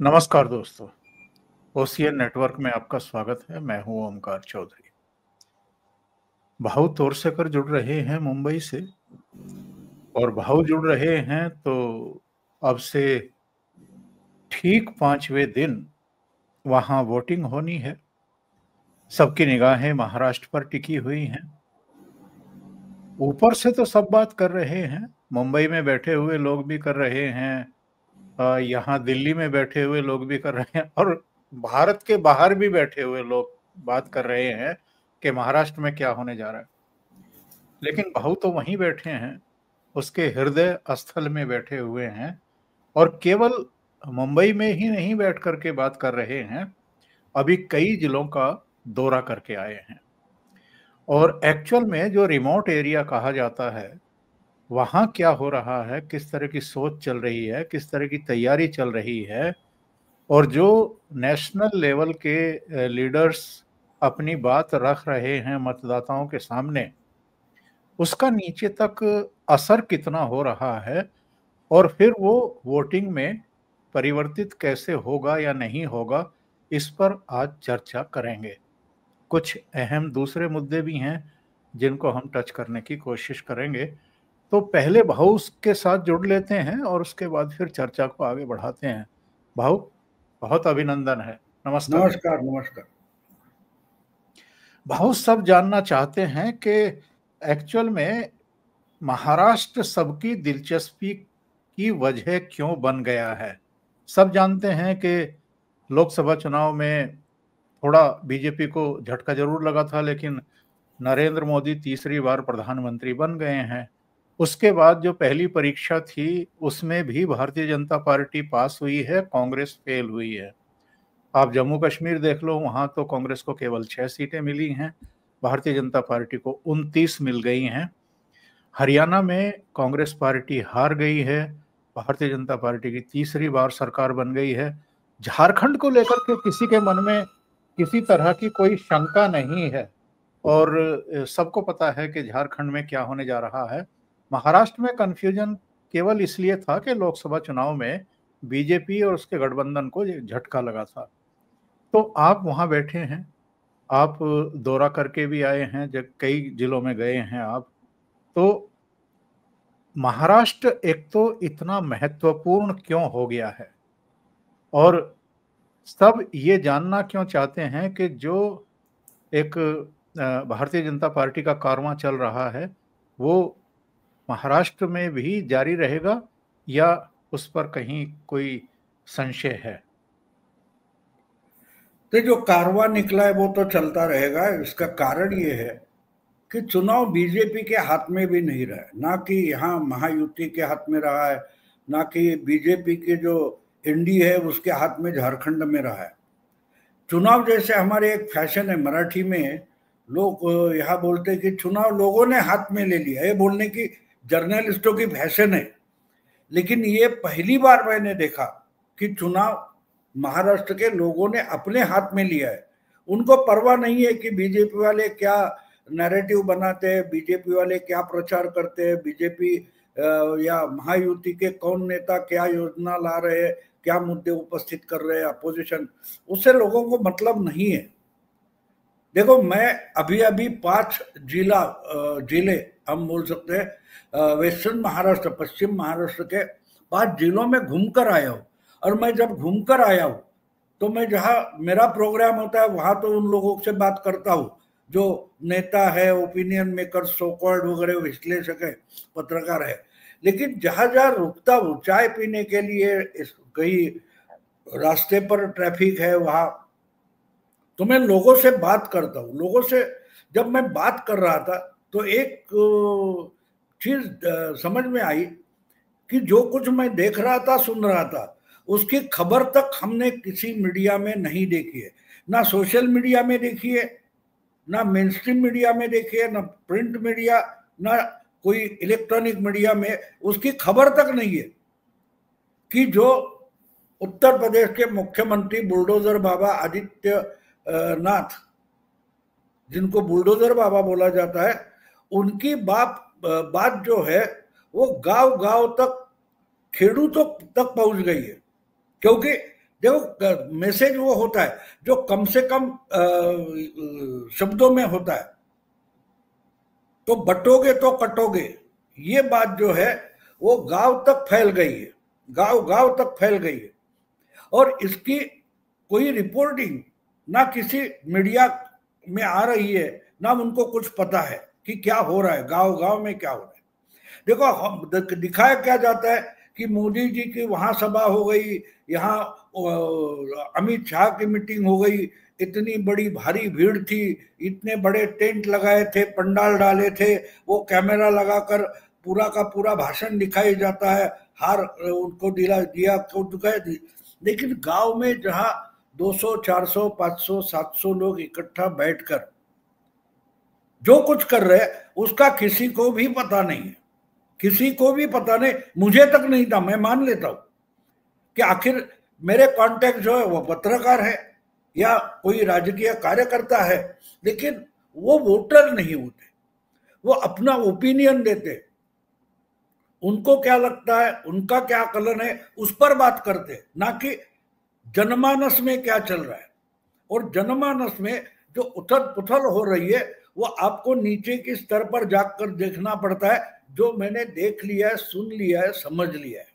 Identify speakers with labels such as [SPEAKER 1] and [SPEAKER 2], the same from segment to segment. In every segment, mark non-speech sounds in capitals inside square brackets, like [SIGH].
[SPEAKER 1] नमस्कार दोस्तों। OCN network में आपका स्वागत है। मैं हूँ ओमकार चौधरी। भाव तोरसेकर जुड़ रहे हैं मुंबई से। और भाव जुड़ रहे हैं तो अब से ठीक पाँचवें दिन वहाँ वोटिंग होनी है। सबकी निगाहें महाराष्ट्र पर टिकी हुई हैं। ऊपर से तो सब बात कर रहे हैं। मुंबई में बैठे हुए लोग भी कर रहे हैं। यहाँ दिल्ली में बैठे हुए लोग भी कर रहे हैं और भारत के बाहर भी बैठे हुए लोग बात कर रहे हैं कि महाराष्ट्र में क्या होने जा रहा है। लेकिन बहु तो वहीं बैठे हैं, उसके हृदय स्थल में बैठे हुए हैं और केवल मुंबई में ही नहीं बैठ करके बात कर रहे हैं, अभी कई जिलों का दौरा करके आए हैं। और एक्चुअल में जो रिमोट एरिया कहा जाता है वहाँ क्या हो रहा है? किस तरह की सोच चल रही है? किस तरह की तैयारी चल रही है? और जो नेशनल लेवल के लीडर्स अपनी बात रख रहे हैं मतदाताओं के सामने, उसका नीचे तक असर कितना हो रहा है? और फिर वो वोटिंग में परिवर्तित कैसे होगा या नहीं होगा, इस पर आज चर्चा करेंगे। कुछ अहम दूसरे मुद्दे भी हैं, जिनको हम टच करने की कोशिश करेंगे। तो पहले भाव उसके साथ जुड़ लेते हैं और उसके बाद फिर चर्चा को आगे बढ़ाते हैं। भाव बहुत अभिनंदन है।
[SPEAKER 2] नमस्कार। नमस्कार नमस्कार।
[SPEAKER 1] भाव सब जानना चाहते हैं कि एक्चुअल में महाराष्ट्र सबकी दिलचस्पी की वजह क्यों बन गया है? सब जानते हैं कि लोकसभा चुनाव में थोड़ा बीजेपी को झटका ज़रूर लगा था लेकिन नरेंद्र मोदी तीसरी बार प्रधानमंत्री बन गए हैं। उसके बाद जो पहली परीक्षा थी, उसमें भी भारतीय जनता पार्टी पास हुई है, कांग्रेस फेल हुई है। आप जम्मू कश्मीर देख लो, वहाँ तो कांग्रेस को केवल छह सीटें मिली हैं, भारतीय जनता पार्टी को उनतीस मिल गई हैं। हरियाणा में कांग्रेस पार्टी हार गई है, भारतीय जनता पार्टी की तीसरी बार सरकार बन गई है। झारखंड को लेकर के किसी के मन में किसी तरह की कोई शंका नहीं है, और सबको पता है कि झारखंड में क्या होने जा रहा है। महाराष्ट्र में कन्फ्यूज़न केवल इसलिए था कि लोकसभा चुनाव में बीजेपी और उसके गठबंधन को झटका लगा था। तो आप वहाँ बैठे हैं, आप दौरा करके भी आए हैं, जब कई जिलों में गए हैं आप तो महाराष्ट्र एक तो इतना महत्वपूर्ण क्यों हो गया है? और सब ये जानना क्यों चाहते हैं कि जो एक भारतीय जनता पार्टी का कारवां चल रहा है, वो महाराष्ट्र में भी जारी रहेगा या उस पर कहीं कोई संशय है?
[SPEAKER 2] तो जो कारवा निकला है वो तो चलता रहेगा। इसका कारण ये है कि चुनाव बीजेपी के हाथ में भी नहीं रहा है। ना कि यहाँ महायुति के हाथ में रहा है, ना कि बीजेपी के जो एनडी है उसके हाथ में झारखंड में रहा है। चुनाव जैसे हमारे एक फ़ैशन है मराठी में, लोग यहाँ बोलते हैं कि चुनाव लोगों ने हाथ में ले लिया। ये बोलने की जर्नलिस्टों की फ़ैशन है लेकिन ये पहली बार मैंने देखा कि चुनाव महाराष्ट्र के लोगों ने अपने हाथ में लिया है। उनको परवाह नहीं है कि बीजेपी वाले क्या नैरेटिव बनाते हैं, बीजेपी वाले क्या प्रचार करते हैं, बीजेपी या महायुति के कौन नेता क्या योजना ला रहे हैं, क्या मुद्दे उपस्थित कर रहे हैं अपोजिशन उससे लोगों को मतलब नहीं है। देखो, मैं अभी अभी पाँच जिला ज़िले, हम बोल सकते हैं वेस्टर्न महाराष्ट्र, पश्चिम महाराष्ट्र के पाँच जिलों में घूमकर आया हूँ। और मैं जब घूमकर आया हूँ तो मैं जहाँ मेरा प्रोग्राम होता है, वहाँ तो उन लोगों से बात करता हूँ, जो नेता है ओपिनियन मेकर सोकॉर्ड वगैरह विश्लेषक है, पत्रकार है। लेकिन जहाँ जहाँ रुकता हूँ, चाय पीने के लिए कहीं रास्ते पर ट्रैफ़िक है, वहाँ तो मैं लोगों से बात करता हूँ। लोगों से जब मैं बात कर रहा था तो एक चीज़ समझ में आई कि जो कुछ मैं देख रहा था, सुन रहा था, उसकी खबर तक हमने किसी मीडिया में नहीं देखी है। ना सोशल मीडिया में देखी है, ना मेन स्ट्रीम मीडिया में देखी है, ना प्रिंट मीडिया, ना कोई इलेक्ट्रॉनिक मीडिया में उसकी खबर तक नहीं है कि जो उत्तर प्रदेश के मुख्यमंत्री बुलडोजर बाबा आदित्य नाथ, जिनको बुलडोजर बाबा बोला जाता है, उनकी बात बात जो है, वो गाँव गाँव तक, खेडूतों तक पहुँच गई है। क्योंकि देखो मैसेज वो होता है, जो कम से कम शब्दों में होता है। तो बटोगे तो कटोगे। ये बात जो है, वो गाँव तक फैल गई है। गाँव गाँव तक फैल गई है। और इसकी कोई रिपोर्टिंग ना किसी मीडिया में आ रही है, ना उनको कुछ पता है। कि क्या हो रहा है? गाँव गाँव में क्या हो रहा है? देखो दिखाया क्या जाता है कि मोदी जी की वहाँ सभा हो गई यहाँ अमित शाह की मीटिंग हो गई इतनी बड़ी भारी भीड़ थी इतने बड़े टेंट लगाए थे पंडाल डाले थे वो कैमरा लगाकर पूरा का पूरा भाषण दिखाई जाता है हार उनको दिला दिया दिखाई लेकिन गाँव में जहाँ 200, 400, 500, 700 लोग इकट्ठा बैठकर जो कुछ कर रहे उसका किसी को भी पता नहीं है। किसी को भी पता नहीं। मुझे तक नहीं था, मैं मान लेता हूँ कि आखिर मेरे कांटेक्ट जो है, वो पत्रकार है या कोई राजकीय कार्यकर्ता है, लेकिन वो वोटर नहीं होते। वो अपना ओपिनियन देते। उनको क्या लगता है, उनका क्या कलन है, उस पर बात करते। ना कि जनमानस में क्या चल रहा है। और जनमानस में जो उथल पुथल हो रही है वो आपको नीचे के स्तर पर जाकर देखना पड़ता है, जो मैंने देख लिया है, सुन लिया है, समझ लिया है।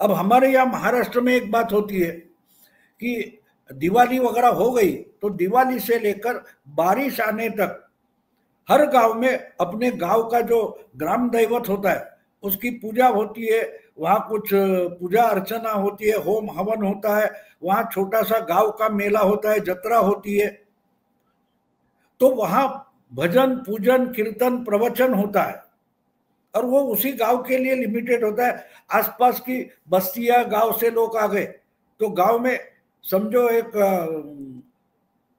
[SPEAKER 2] अब हमारे यहाँ महाराष्ट्र में एक बात होती है कि दिवाली वगैरह हो गई तो दिवाली से लेकर बारिश आने तक हर गाँव में अपने गाँव का जो ग्राम दैवत होता है, उसकी पूजा होती है, वहाँ कुछ पूजा अर्चना होती है, होम हवन होता है, वहाँ छोटा सा गाँव का मेला होता है, जत्रा होती है। तो वहाँ भजन पूजन कीर्तन प्रवचन होता है। और वो उसी गाँव के लिए लिमिटेड होता है। आसपास की बस्तियाँ गाँव से लोग आ गए। तो गाँव में समझो एक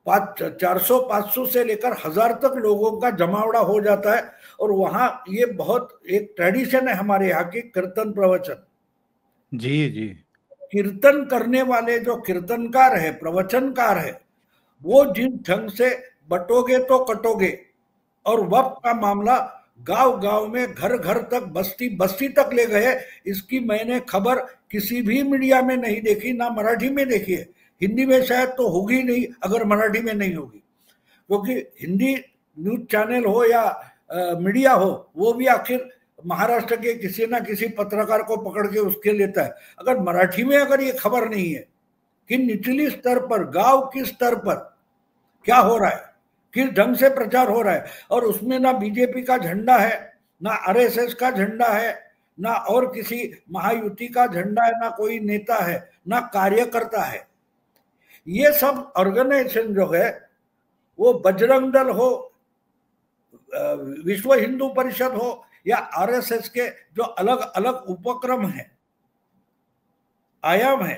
[SPEAKER 2] पाँच चार सौ पाँच सौ से लेकर हज़ार तक लोगों का जमावड़ा हो जाता है। और वहाँ ये बहुत एक ट्रेडिशन है हमारे यहाँ की कीर्तन प्रवचन।
[SPEAKER 1] जी जी।
[SPEAKER 2] कीर्तन करने वाले जो कीर्तनकार है प्रवचनकार है वो जिन ढंग से बटोगे तो कटोगे। और वक्त का मामला गाँव गाँव में घर घर तक बस्ती बस्ती तक ले गए। इसकी मैंने खबर किसी भी मीडिया में नहीं देखी, ना मराठी में देखी है। हिंदी में शायद तो होगी नहीं, अगर मराठी में नहीं होगी। क्योंकि हिंदी न्यूज़ चैनल हो या मीडिया हो, वो भी आखिर महाराष्ट्र के किसी ना किसी पत्रकार को पकड़ के उसके लेता है। अगर मराठी में अगर ये खबर नहीं है, कि निचली स्तर पर, गाँव की स्तर पर क्या हो रहा है? किस ढंग से प्रचार हो रहा है? और उसमें ना बीजेपी का झंडा है, ना आरएसएस का झंडा है, ना और किसी महायुति का झंडा है, ना कोई नेता है, ना कार्यकर्ता है। ये सब ऑर्गेनाइजेशन जो है, वो बजरंग दल हो विश्व हिंदू परिषद हो, या आरएसएस के जो अलग अलग उपक्रम है, आयाम है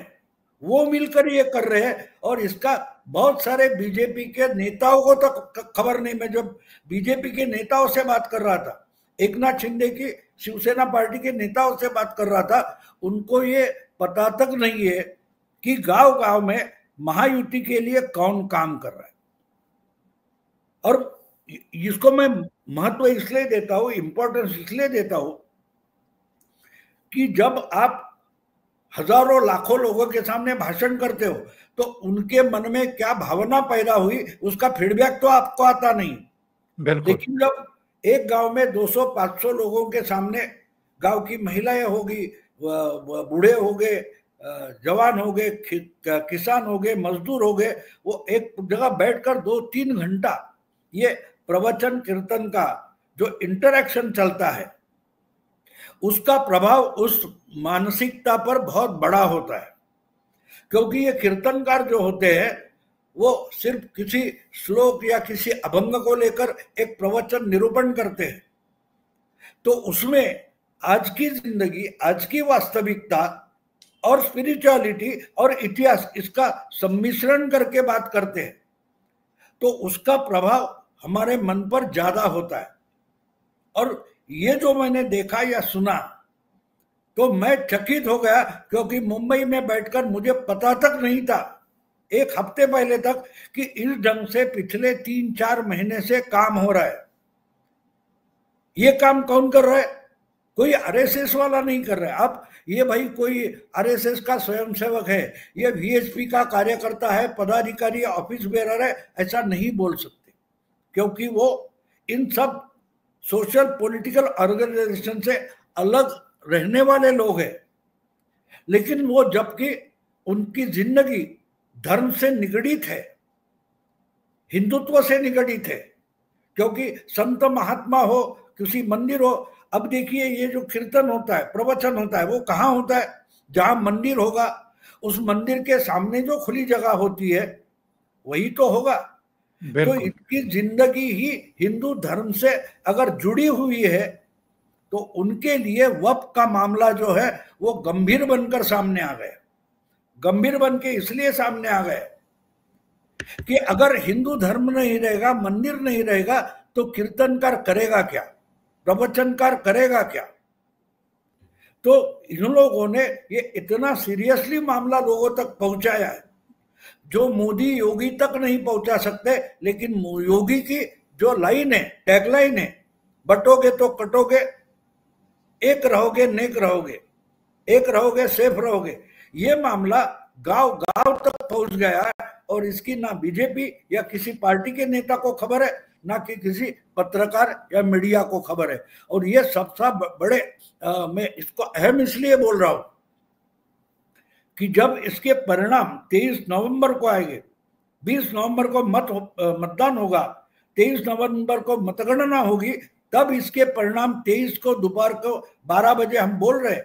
[SPEAKER 2] वो मिलकर ये कर रहे हैं। और इसका बहुत सारे बीजेपी के नेताओं को तो खबर नहीं। मैं जब बीजेपी के नेताओं से बात कर रहा था एक नाथ शिंदे की शिवसेना पार्टी के नेताओं से बात कर रहा था, उनको ये पता तक नहीं है कि गाँव गाँव में महायुति के लिए कौन काम कर रहा है। और इसको मैं महत्व इसलिए देता हूँ इंपॉर्टेंस इसलिए देता हूँ कि जब आप हज़ारों लाखों लोगों के सामने भाषण करते हो तो उनके मन में क्या भावना पैदा हुई? उसका फीडबैक तो आपको आता नहीं। लेकिन जब एक गाँव में 200-500 लोगों के सामने गाँव की महिलाएँ होगी बूढ़े हो गए जवान हो गए किसान हो गए मजदूर हो गए वो एक जगह बैठकर दो तीन घंटा ये प्रवचन कीर्तन का जो इंटरेक्शन चलता है उसका प्रभाव उस मानसिकता पर बहुत बड़ा होता है। क्योंकि ये कीर्तनकार जो होते हैं, वो सिर्फ़ किसी श्लोक या किसी अभंग को लेकर एक प्रवचन निरूपण करते हैं। तो उसमें आज की ज़िंदगी, आज की वास्तविकता और स्पिरिचुअलिटी और इतिहास, इसका सम्मिश्रण करके बात करते हैं। तो उसका प्रभाव हमारे मन पर ज़्यादा होता है। और ये जो मैंने देखा या सुना तो मैं चकित हो गया क्योंकि मुंबई में बैठकर मुझे पता तक नहीं था, एक हफ़्ते पहले तक, कि इस ढंग से पिछले तीन चार महीने से काम हो रहा है। ये काम कौन कर रहा है? कोई आरएसएस वाला नहीं कर रहा है। आप ये भाई कोई आरएसएस का स्वयंसेवक है, ये वीएचपी का कार्यकर्ता है, पदाधिकारी, ऑफ़िस बेरर है, ऐसा नहीं बोल सकते, क्योंकि वो इन सब सोशल पॉलिटिकल ऑर्गेनाइजेशन से अलग रहने वाले लोग हैं। लेकिन वो जबकि उनकी ज़िंदगी धर्म से निगड़ित है, हिंदुत्व से निगड़ित है, क्योंकि संत महात्मा हो, किसी मंदिर हो, अब देखिए ये जो कीर्तन होता है, प्रवचन होता है, वो कहाँ होता है? जहाँ मंदिर होगा, उस मंदिर के सामने जो खुली जगह होती है, वही तो होगा। तो इनकी ज़िंदगी ही हिंदू धर्म से अगर जुड़ी हुई है तो उनके लिए वप का मामला जो है वो गंभीर बनकर सामने आ गए गंभीर बन के इसलिए सामने आ गए कि अगर हिंदू धर्म नहीं रहेगा मंदिर नहीं रहेगा तो कीर्तनकार करेगा क्या? प्रवचनकार करेगा क्या? तो इन लोगों ने ये इतना सीरियसली मामला लोगों तक पहुँचाया है। जो मोदी योगी तक नहीं पहुँचा सकते लेकिन योगी की जो लाइन है टैगलाइन है बटोगे तो कटोगे एक रहोगे नेक रहोगे एक रहोगे सेफ़ रहोगे ये मामला गाँव गाँव तक पहुँच गया है और इसकी ना बीजेपी या किसी पार्टी के नेता को खबर है ना कि किसी पत्रकार या मीडिया को खबर है। और ये सबसे बड़े आ, मैं इसको अहम इसलिए बोल रहा हूँ कि जब इसके परिणाम 23 नवंबर को आएँगे 20 नवंबर को मत मतदान होगा 23 नवंबर को मतगणना होगी, तब इसके परिणाम 23 को दोपहर को 12 बजे हम बोल रहे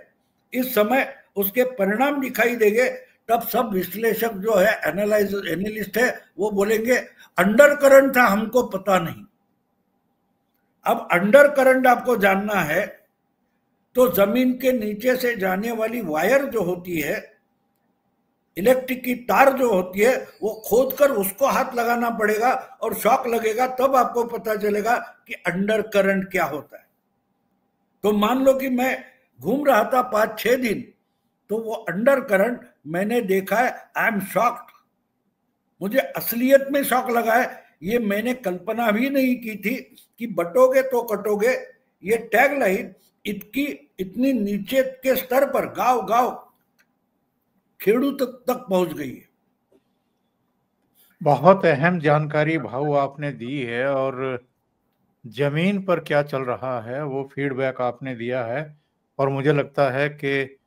[SPEAKER 2] इस समय उसके परिणाम दिखाई देंगे, तब सब विश्लेषक जो है एनालाइज एनालिस्ट है, वो बोलेंगे अंडर करंट था, हमको पता नहीं। अब अंडर करंट आपको जानना है तो ज़मीन के नीचे से जाने वाली वायर जो होती है इलेक्ट्रिक की तार जो होती है, वो खोद कर उसको हाथ लगाना पड़ेगा और शॉक लगेगा, तब आपको पता चलेगा कि अंडर करंट क्या होता है। तो मान लो कि मैं घूम रहा था पाँच छह दिन तो वो अंडर करंट मैंने देखा है आई एम शॉक्ड मुझे असलियत में शौक लगा है। ये मैंने कल्पना भी नहीं की थी कि बटोगे तो कटोगे। ये टैग लाइन इतनी इतनी नीचे के स्तर पर गाँव गाँव खेड़ू तक तक पहुँच गई है।
[SPEAKER 1] बहुत अहम जानकारी भाव आपने दी है और ज़मीन पर क्या चल रहा है, वो फीडबैक आपने दिया है और मुझे लगता है कि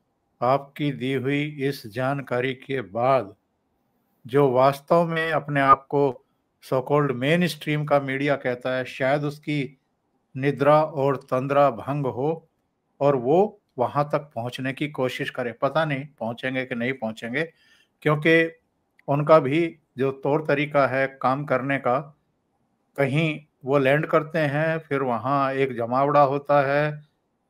[SPEAKER 1] आपकी दी हुई इस जानकारी के बाद जो वास्तव में अपने आप को सोकोल्ड मेन स्ट्रीम का मीडिया कहता है, शायद उसकी निद्रा और तंद्रा भंग हो और वो वहाँ तक पहुँचने की कोशिश करें। पता नहीं पहुँचेंगे कि नहीं पहुँचेंगे, क्योंकि उनका भी जो तौर तरीका है काम करने का, कहीं वो लैंड करते हैं, फिर वहाँ एक जमावड़ा होता है,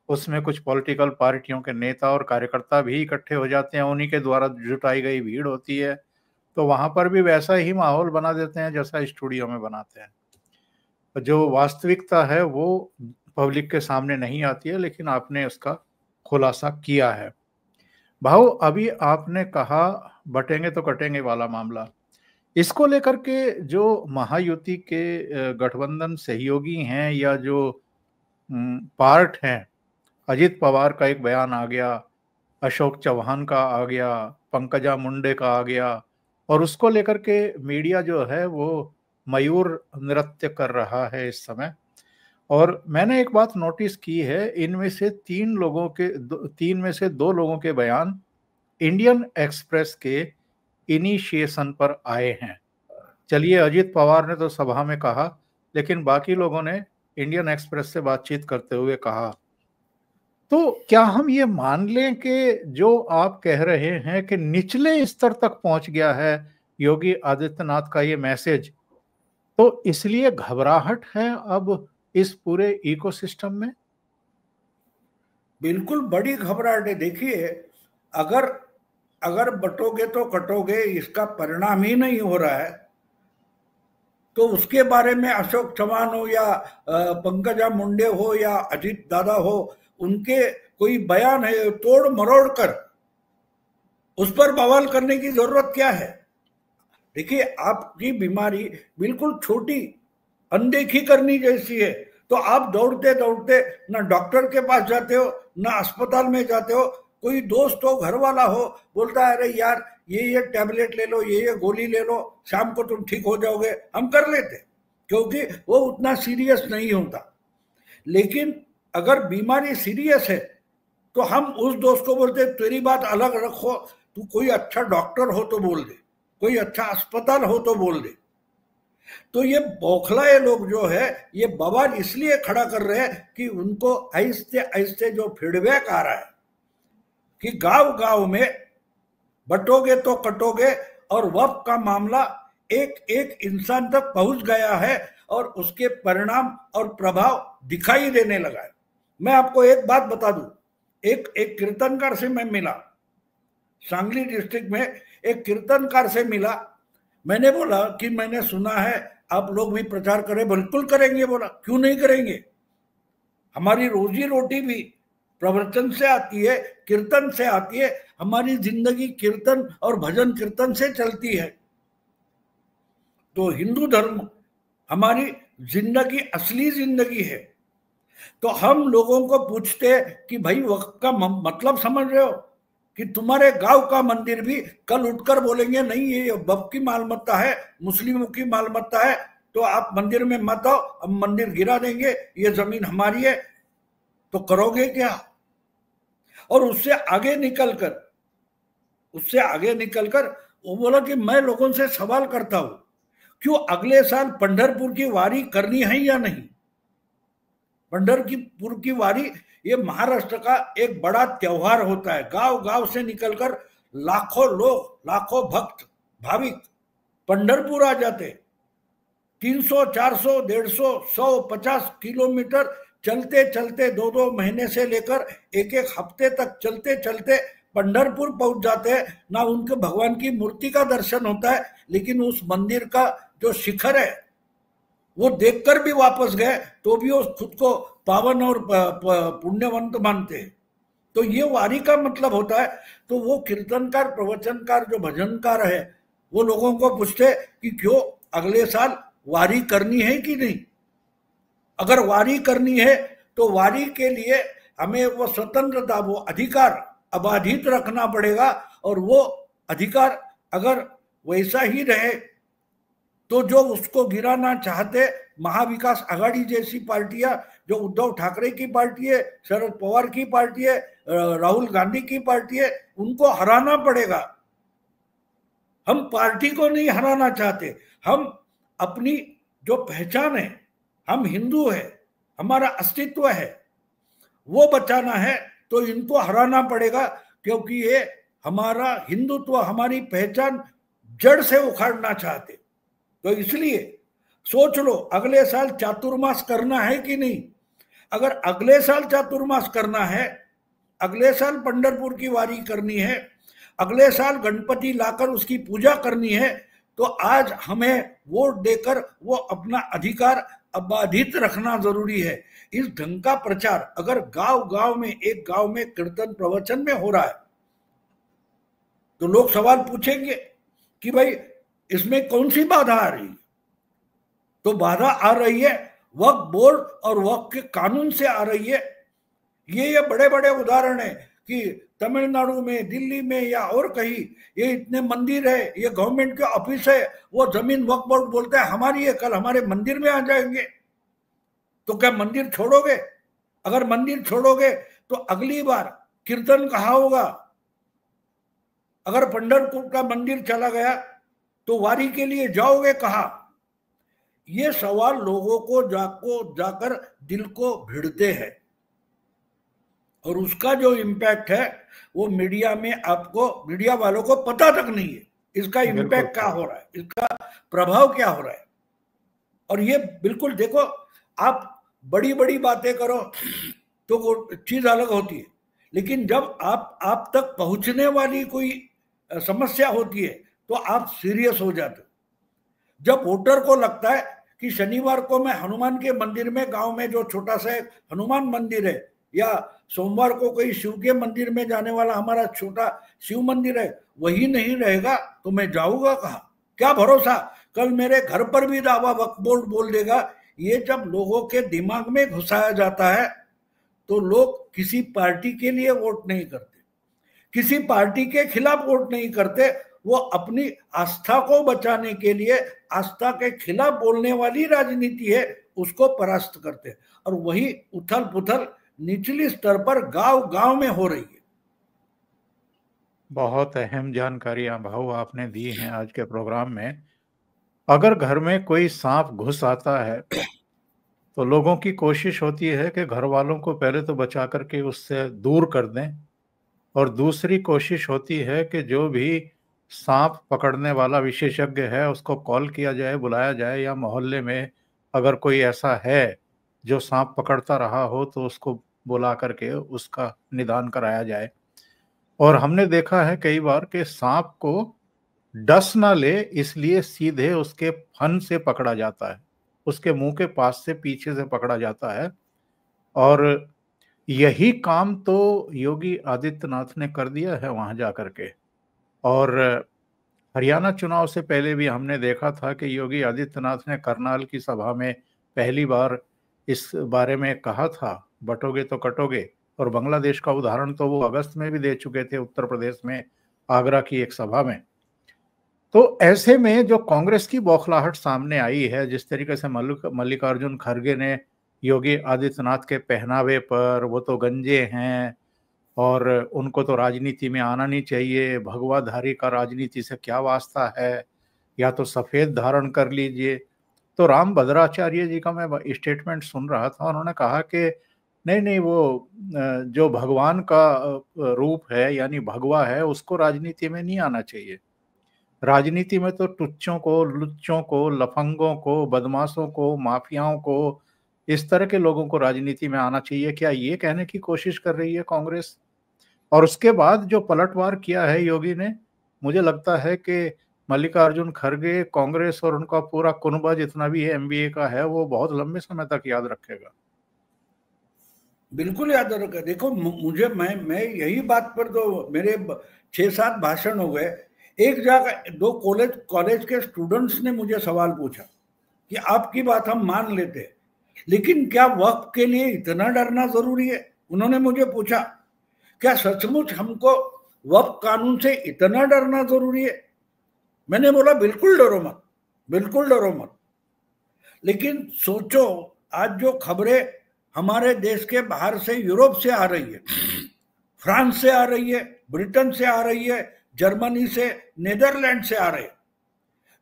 [SPEAKER 1] उसमें कुछ पॉलिटिकल पार्टियों के नेता और कार्यकर्ता भी इकट्ठे हो जाते हैं, उन्हीं के द्वारा जुटाई गई भीड़ होती है तो वहाँ पर भी वैसा ही माहौल बना देते हैं जैसा स्टूडियो में बनाते हैं। जो वास्तविकता है वो पब्लिक के सामने नहीं आती है, लेकिन आपने उसका खुलासा किया है। भाव अभी आपने कहा बटेंगे तो कटेंगे वाला मामला। इसको लेकर के जो महायुति के गठबंधन सहयोगी हैं या जो पार्ट हैं, अजित पवार का एक बयान आ गया, अशोक चौहान का आ गया, पंकजा मुंडे का आ गया, और उसको लेकर के मीडिया जो है वो मयूर नृत्य कर रहा है इस समय। और मैंने एक बात नोटिस की है, इनमें से तीन लोगों के तीन में से दो लोगों के बयान इंडियन एक्सप्रेस के इनिशिएशन पर आए हैं। चलिए, अजीत पवार ने तो सभा में कहा, लेकिन बाकी लोगों ने इंडियन एक्सप्रेस से बातचीत करते हुए कहा। तो क्या हम ये मान लें कि जो आप कह रहे हैं कि निचले स्तर तक पहुँच गया है योगी आदित्यनाथ का ये मैसेज तो इसलिए घबराहट है अब इस पूरे इकोसिस्टम में?
[SPEAKER 2] बिल्कुल बड़ी घबराहट है। देखिए, अगर अगर बटोगे तो कटोगे, इसका परिणाम ही नहीं हो रहा है। तो उसके बारे में अशोक चौहान हो या पंकजा मुंडे हो या अजीत दादा हो, उनके कोई बयान है, तोड़ मरोड़ कर, उस पर बवाल करने की ज़रूरत क्या है? देखिए, आपकी बीमारी बिल्कुल छोटी अनदेखी करनी जैसी है। तो आप दौड़ते दौड़ते ना डॉक्टर के पास जाते हो, ना अस्पताल में जाते हो, कोई दोस्त हो घर वाला हो, बोलता है, अरे यार, ये ये टैबलेट ले लो, ये ये गोली ले लो, शाम को तुम ठीक हो जाओगे। हम कर लेते, क्योंकि वो उतना सीरियस नहीं होता। लेकिन अगर बीमारी सीरियस है तो हम उस दोस्त को बोलते, तेरी बात अलग रखो, तू कोई अच्छा डॉक्टर हो तो बोल दे, कोई अच्छा अस्पताल हो तो बोल दे। तो ये बौखलाए लोग जो है, ये बवाल इसलिए खड़ा कर रहे हैं कि उनको आहिस्ते आहिस्ते जो फीडबैक आ रहा है कि गाँव गाँव में बटोगे तो कटोगे और वक्त का मामला एक एक इंसान तक पहुँच गया है और उसके परिणाम और प्रभाव दिखाई देने लगा है। मैं आपको एक बात बता दूँ। एक एक कीर्तनकार से मैं मिला। सांगली डिस्ट्रिक्ट में एक कीर्तनकार से मिला। मैंने बोला कि मैंने सुना है, आप लोग भी प्रचार करें, बिल्कुल करेंगे बोला। क्यों नहीं करेंगे? हमारी रोजी रोटी भी प्रवचन से आती है, कीर्तन से आती है, हमारी ज़िंदगी कीर्तन और भजन कीर्तन से चलती है। तो हिंदू धर्म हमारी ज़िंदगी, असली ज़िंदगी है। तो हम लोगों को पूछते कि भाई, वक्त का मतलब समझ रहे हो? कि तुम्हारे गाँव का मंदिर भी कल उठकर बोलेंगे, नहीं, ये बब की मालमत्ता है, मुस्लिमों की मालमत्ता है तो आप मंदिर में मत आओ, हम मंदिर गिरा देंगे, ये ज़मीन हमारी है। तो करोगे क्या? और उससे आगे निकलकर, उससे आगे निकलकर वो बोला कि मैं लोगों से सवाल करता हूँ, क्यों अगले साल पंडरपुर की वारी करनी है या नहीं? पंडरपुर की वारी ये महाराष्ट्र का एक बड़ा त्योहार होता है। गाँव गाँव से निकलकर लाखों लोग लाखों भक्त भाविक पंडरपुर आ जाते 300, 400, 150, 100, 50 किलोमीटर चलते चलते दो दो महीने से लेकर एक एक हफ़्ते तक चलते चलते पंडरपुर पहुँच जाते हैं। ना उनके भगवान की मूर्ति का दर्शन होता है लेकिन उस मंदिर का जो शिखर है वो देखकर भी वापस गए तो भी वो खुद को पावन और पुण्यवंत मानते हैं। तो ये वारी का मतलब होता है तो वो कीर्तनकार, प्रवचनकार, जो भजनकार है, वो लोगों को पूछते कि क्यों अगले साल वारी करनी है कि नहीं? अगर वारी करनी है तो वारी के लिए हमें वो स्वतंत्रता, वो अधिकार अबाधित रखना पड़ेगा, और वो अधिकार अगर वैसा ही रहे तो जो उसको गिराना चाहते, महाविकास आघाड़ी जैसी पार्टियाँ जो उद्धव ठाकरे की पार्टी है, शरद पवार की पार्टी है राहुल गांधी की पार्टी है, उनको हराना पड़ेगा। हम पार्टी को नहीं हराना चाहते। हम अपनी जो पहचान है, हम हिंदू है, हमारा अस्तित्व है, वो बचाना है तो इनको हराना पड़ेगा, क्योंकि ये हमारा हिंदुत्व, हमारी पहचान जड़ से उखाड़ना चाहते। तो इसलिए सोच लो, अगले साल चातुर्मास करना है कि नहीं? अगर अगले साल चातुर्मास करना है, अगले साल पंडरपुर की वारी करनी है, अगले साल गणपति लाकर उसकी पूजा करनी है तो आज हमें वोट देकर वो अपना अधिकार अबाधित रखना ज़रूरी है। इस ढंग का प्रचार अगर गाँव गाँव में, एक गाँव में कीर्तन प्रवचन में हो रहा है तो लोग सवाल पूछेंगे कि भाई इसमें कौन सी बाधा आ रही है? तो बाधा आ रही है वक्त बोर्ड और वक्त के कानून से आ रही है। ये ये बड़े बड़े उदाहरण है कि तमिलनाडु में, दिल्ली में या और कहीं ये इतने मंदिर है, ये गवर्नमेंट के ऑफ़िस है, वो ज़मीन वक्त बोर्ड बोलते हैं, हमारी है, कल हमारे मंदिर में आ जाएँगे। तो क्या मंदिर छोड़ोगे? अगर मंदिर छोड़ोगे तो अगली बार कीर्तन कहा होगा? अगर पंडरपुर का मंदिर चला गया तो वारी के लिए जाओगे कहा? ये सवाल लोगों को जाको जाकर दिल को भिड़ते हैं। और उसका जो इम्पैक्ट है वो मीडिया में आपको मीडिया वालों को पता तक नहीं है इसका इम्पैक्ट क्या हो रहा है इसका प्रभाव क्या हो रहा है। और ये बिल्कुल देखो आप बड़ी बड़ी बातें करो तो वो चीज़ अलग होती है। लेकिन जब आप आप तक पहुँचने वाली कोई समस्या होती है तो आप सीरियस हो जाते जब वोटर को लगता है कि शनिवार को मैं हनुमान के मंदिर में, गाँव में जो छोटा सा हनुमान मंदिर है, या सोमवार को कोई शिव के मंदिर में जाने वाला हमारा छोटा शिव मंदिर है, वही नहीं रहेगा तो मैं जाऊँगा कहा? क्या भरोसा? कल मेरे घर पर भी दावा वक्त बोर्ड बोल देगा, ये जब लोगों के दिमाग में घुसाया जाता है तो लोग किसी पार्टी के लिए वोट नहीं करते। किसी पार्टी के खिलाफ वोट नहीं करते वो अपनी आस्था को बचाने के लिए, आस्था के खिलाफ बोलने वाली राजनीति है, उसको परास्त करते हैं। और वही उथल पुथल निचली स्तर पर गाँव गाँव में हो रही है।
[SPEAKER 1] बहुत अहम जानकारियाँ भाव आपने दी हैं आज के प्रोग्राम में। अगर घर में कोई सांप घुस आता है तो लोगों की कोशिश होती है कि घर वालों को पहले तो बचा करके उससे दूर कर दें। और दूसरी कोशिश होती है कि जो भी सांप पकड़ने वाला विशेषज्ञ है, उसको कॉल किया जाए, बुलाया जाए या मोहल्ले में अगर कोई ऐसा है जो सांप पकड़ता रहा हो तो उसको बुला करके उसका निदान कराया जाए। और हमने देखा है कई बार कि सांप को डस ना ले, इसलिए सीधे उसके फन से पकड़ा जाता है, उसके मुँह के पास से पीछे से पकड़ा जाता है। और यही काम तो योगी आदित्यनाथ ने कर दिया है वहाँ जाकर के। और, हरियाणा चुनाव से पहले भी हमने देखा था कि योगी आदित्यनाथ ने करनाल की सभा में पहली बार इस बारे में कहा था, बटोगे तो कटोगे, और बांग्लादेश का उदाहरण तो वो अगस्त में भी दे चुके थे उत्तर प्रदेश में, आगरा की एक सभा में। तो ऐसे में जो कांग्रेस की बौखलाहट सामने आई है, जिस तरीके से मल्लिक मल्लिकार्जुन खड़गे ने योगी आदित्यनाथ के पहनावे पर, वो तो गंजे हैं और उनको तो राजनीति में आना नहीं चाहिए। भगवाधारी का राजनीति से क्या वास्ता है? या तो सफ़ेद धारण कर लीजिए। तो राम भद्राचार्य जी का मैं स्टेटमेंट सुन रहा था। उन्होंने कहा कि नहीं नहीं, वो जो भगवान का रूप है, यानी भगवा है, उसको राजनीति में नहीं आना चाहिए। राजनीति में तो टुच्चों को, लुच्चों को, लफंगों को, बदमाशों को, माफियाओं को, इस तरह के लोगों को राजनीति में आना चाहिए। क्या ये कहने की कोशिश कर रही है कांग्रेस? और उसके बाद जो पलटवार किया है योगी ने, मुझे लगता है कि मल्लिकार्जुन खड़गे, कांग्रेस और उनका पूरा कुनबा जितना भी है एमबीए का है, वो बहुत लंबे समय तक याद रखेगा।
[SPEAKER 2] बिल्कुल याद रखेगा। देखो मुझे, मैं मैं यही बात पर तो मेरे छह सात भाषण हो गए। एक जगह, दो कॉलेज कॉलेज के स्टूडेंट्स ने मुझे सवाल पूछा कि आपकी बात हम मान लेते लेकिन क्या वक्त के लिए इतना डरना ज़रूरी है? उन्होंने मुझे पूछा क्या सचमुच हमको वक्त कानून से इतना डरना ज़रूरी है? मैंने बोला, बिल्कुल डरो मत, बिल्कुल डरो मत। लेकिन सोचो, आज जो खबरें हमारे देश के बाहर से यूरोप से आ रही है, फ्रांस से आ रही है, ब्रिटेन से आ रही है, जर्मनी से, नेदरलैंड से आ रहे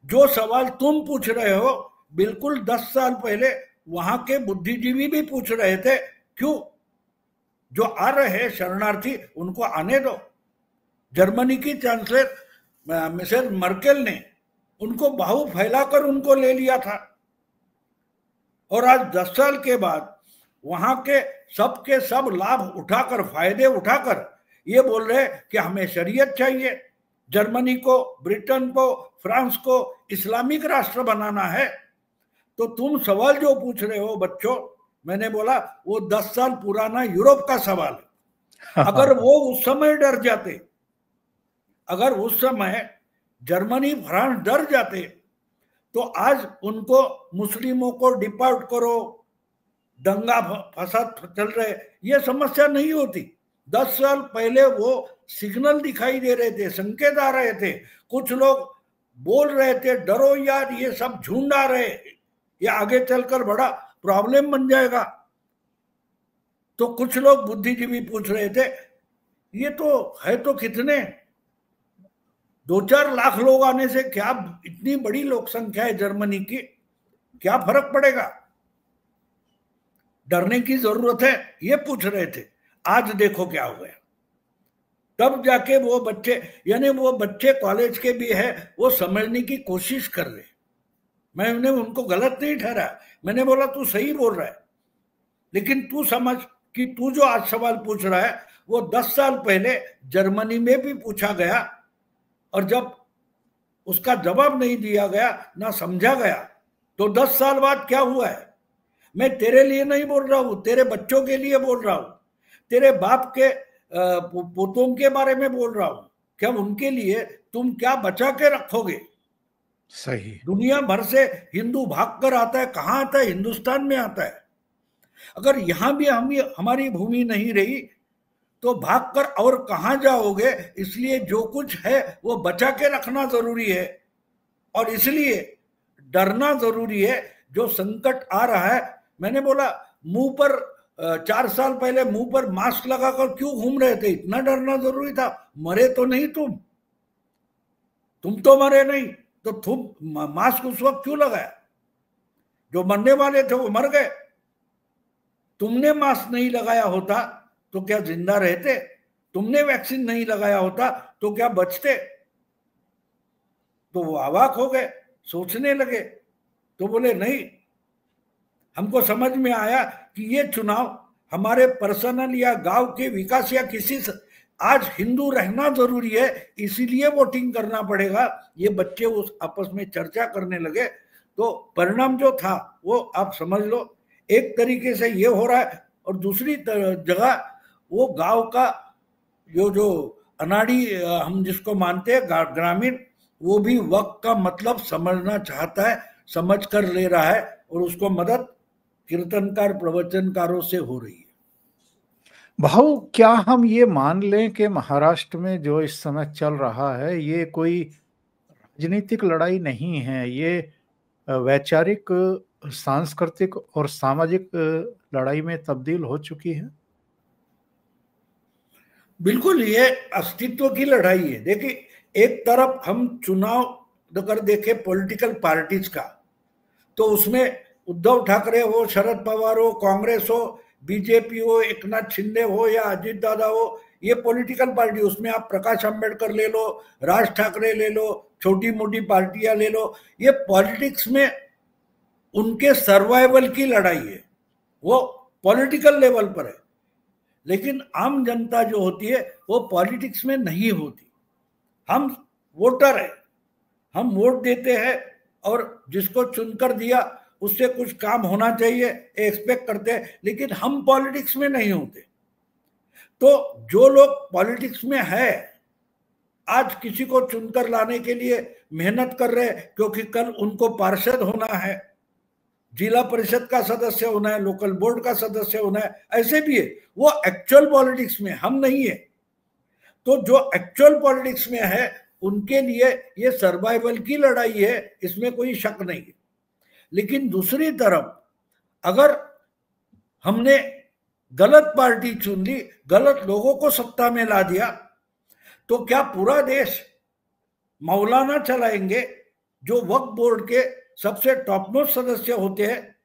[SPEAKER 2] जो सवाल तुम पूछ रहे हो, बिल्कुल दस साल पहले वहाँ के बुद्धिजीवी भी पूछ रहे थे, क्यों? जो आ रहे हैं शरणार्थी, उनको आने दो। जर्मनी की चांसलर मिसेस मर्केल ने उनको बाहु फैलाकर उनको ले लिया था। और आज दस साल के बाद वहाँ के सब के सब लाभ उठाकर, फ़ायदे उठाकर ये बोल रहे कि हमें शरीयत चाहिए। जर्मनी को, ब्रिटेन को, फ्रांस को इस्लामिक राष्ट्र बनाना है। तो तुम सवाल जो पूछ रहे हो बच्चों मैंने बोला, वो दस साल पुराना यूरोप का सवाल है। अगर वो उस समय डर जाते, अगर उस समय जर्मनी, फ्रांस डर जाते तो आज उनको मुस्लिमों को डिपोर्ट करो, दंगा फसाद चल रहे, ये समस्या नहीं होती। दस साल पहले वो सिग्नल दिखाई दे रहे थे, संकेत आ रहे थे, कुछ लोग बोल रहे थे, डरो यार, ये सब झुंड आ रहे, ये आगे चलकर बड़ा प्रॉब्लम बन जाएगा। तो कुछ लोग बुद्धिजीवी पूछ रहे थे, ये तो है तो कितने? दो चार लाख लोग आने से क्या इतनी बड़ी लोक संख्या है जर्मनी की? क्या फ़र्क पड़ेगा? डरने की ज़रूरत है, ये पूछ रहे थे। आज देखो क्या हो। गया तब जाके वो बच्चे, यानी वो बच्चे कॉलेज के भी है, वो समझने की कोशिश कर रहे मैंने उनको गलत नहीं ठहरा। मैंने बोला, तू सही बोल रहा है। लेकिन तू समझ कि तू जो आज सवाल पूछ रहा है, वो दस साल पहले जर्मनी में भी पूछा गया और जब उसका जवाब नहीं दिया गया, ना समझा गया तो दस साल बाद क्या हुआ है? मैं तेरे लिए नहीं बोल रहा हूँ, तेरे बच्चों के लिए बोल रहा हूँ, तेरे बाप के पोतों के बारे में बोल रहा हूँ। क्या उनके लिए तुम क्या बचा के रखोगे?
[SPEAKER 1] सही।
[SPEAKER 2] दुनिया भर से हिंदू भाग कर आता है, कहाँ आता है? हिंदुस्तान में आता है। अगर यहाँ भी हम हमारी भूमि नहीं रही तो भागकर और कहा जाओगे? इसलिए जो कुछ है, वो बचा के रखना ज़रूरी है। और इसलिए डरना ज़रूरी है। जो संकट आ रहा है, मैंने बोला, मुँह पर चार साल पहले मुँह पर मास्क लगाकर क्यों घूम रहे थे? इतना डरना ज़रूरी था। मरे तो नहीं तुम। तुम तो मरे नहीं। तो तुम मास्क उस वक्त क्यों लगाया? जो मरने वाले थे वो मर गए। तुमने मास्क नहीं लगाया होता तो क्या ज़िंदा रहते? तुमने वैक्सीन नहीं लगाया होता तो क्या बचते? तो वो आवाक हो गए, सोचने लगे। तो बोले, नहीं, हमको समझ में आया कि ये चुनाव हमारे पर्सनल या गाँव के विकास या किसी आज हिंदू रहना ज़रूरी है, इसीलिए वोटिंग करना पड़ेगा। ये बच्चे उस आपस में चर्चा करने लगे। तो परिणाम जो था, वो आप समझ लो। एक तरीके से ये हो रहा है, और दूसरी जगह, वो गाँव का जो जो अनाड़ी हम जिसको मानते हैं ग्रामीण, वो भी वक्त का मतलब समझना चाहता है, समझ कर ले रहा है, और उसको मदद कीर्तनकार, प्रवचनकारों से हो रही है।
[SPEAKER 1] भाव क्या हम ये मान लें कि महाराष्ट्र में जो इस समय चल रहा है, ये कोई राजनीतिक लड़ाई नहीं है? ये वैचारिक, सांस्कृतिक और सामाजिक लड़ाई में तब्दील हो चुकी है?
[SPEAKER 2] बिल्कुल, ये अस्तित्व की लड़ाई है। देखिए, एक तरफ़ हम चुनाव अगर देखे पॉलिटिकल पार्टीज़ का तो उसमें उद्धव ठाकरे हो, शरद पवार हो, कांग्रेस हो बीजेपी हो एक नाथ शिंदे हो या अजीत दादा हो, ये पॉलिटिकल पार्टी उसमें आप प्रकाश अंबेडकर ले लो, राज ठाकरे ले लो, छोटी मोटी पार्टियाँ ले लो, ये पॉलिटिक्स में उनके सर्वाइवल की लड़ाई है। वो पॉलिटिकल लेवल पर है। लेकिन आम जनता जो होती है, वो पॉलिटिक्स में नहीं होती। हम वोटर है। हम वोट देते हैं और जिसको चुनकर दिया उससे कुछ काम होना चाहिए एक्सपेक्ट करते हैं, लेकिन हम पॉलिटिक्स में नहीं होते। तो जो लोग पॉलिटिक्स में है, आज किसी को चुनकर लाने के लिए मेहनत कर रहे क्योंकि कल उनको पार्षद होना है, जिला परिषद का सदस्य होना है लोकल बोर्ड का सदस्य होना है, ऐसे भी है। वो एक्चुअल पॉलिटिक्स में, हम नहीं है। तो जो एक्चुअल पॉलिटिक्स में है, उनके लिए ये सर्वाइवल की लड़ाई है, इसमें कोई शक नहीं है। लेकिन दूसरी तरफ़, अगर हमने गलत पार्टी चुन ली, गलत लोगों को सत्ता में ला दिया तो क्या पूरा देश मौलाना चलाएँगे, जो वक्त बोर्ड के सबसे टॉप मोस्ट सदस्य होते हैं?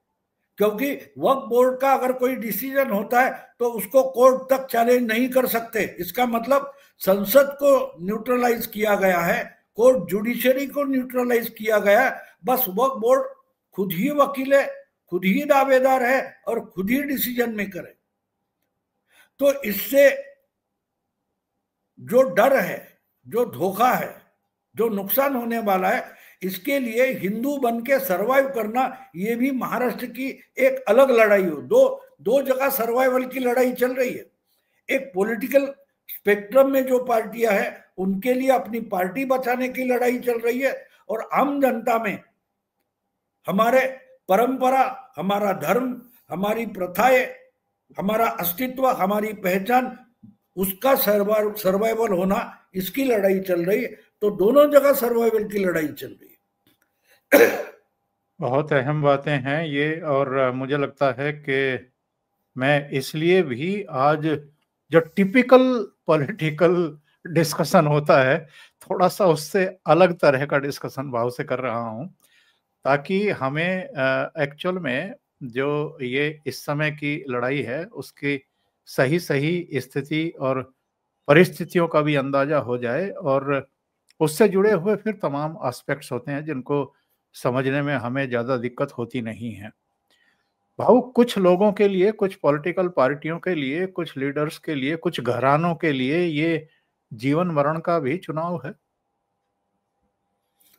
[SPEAKER 2] क्योंकि वक्त बोर्ड का अगर कोई डिसीज़न होता है तो उसको कोर्ट तक चैलेंज नहीं कर सकते। इसका मतलब संसद को न्यूट्रलाइज किया गया है कोर्ट जुडिशरी को न्यूट्रलाइज किया गया बस वक्त बोर्ड खुद ही वकील है, खुद ही दावेदार है और खुद ही डिसीज़न मेकर है। तो इससे जो डर है, जो धोखा है, जो नुकसान होने वाला है, इसके लिए हिंदू बन के सरवाइव करना ये भी महाराष्ट्र की एक अलग लड़ाई हो। दो दो जगह सर्वाइवल की लड़ाई चल रही है। एक पॉलिटिकल स्पेक्ट्रम में जो पार्टियाँ हैं, उनके लिए अपनी पार्टी बचाने की लड़ाई चल रही है और आम जनता में हमारे परंपरा, हमारा धर्म, हमारी प्रथाएँ, हमारा अस्तित्व, हमारी पहचान, उसका सर्वाइवल होना, इसकी लड़ाई चल रही है। तो दोनों जगह सर्वाइवल की लड़ाई चल रही है।
[SPEAKER 1] बहुत अहम बातें हैं ये, और मुझे लगता है कि मैं इसलिए भी आज जो टिपिकल पॉलिटिकल डिस्कशन होता है, थोड़ा सा उससे अलग तरह का डिस्कशन भाव से कर रहा हूँ। ताकि हमें एक्चुअल में जो ये इस समय की लड़ाई है, उसकी सही सही स्थिति और परिस्थितियों का भी अंदाज़ा हो जाए और उससे जुड़े हुए फिर तमाम एस्पेक्ट्स होते हैं जिनको समझने में हमें ज़्यादा दिक्कत होती नहीं है। भाव कुछ लोगों के लिए, कुछ पॉलिटिकल पार्टियों के लिए, कुछ लीडर्स के लिए, कुछ घरानों के लिए ये जीवन मरण का भी चुनाव है?